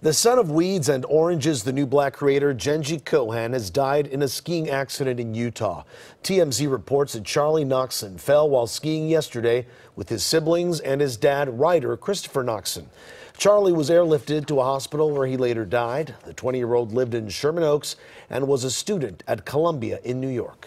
The son of Weeds and Orange Is the New Black creator, Jenji Kohan, has died in a skiing accident in Utah. TMZ reports that Charlie Noxon fell while skiing yesterday with his siblings and his dad, writer Christopher Noxon. Charlie was airlifted to a hospital where he later died. The 20 year old lived in Sherman Oaks and was a student at Columbia in New York.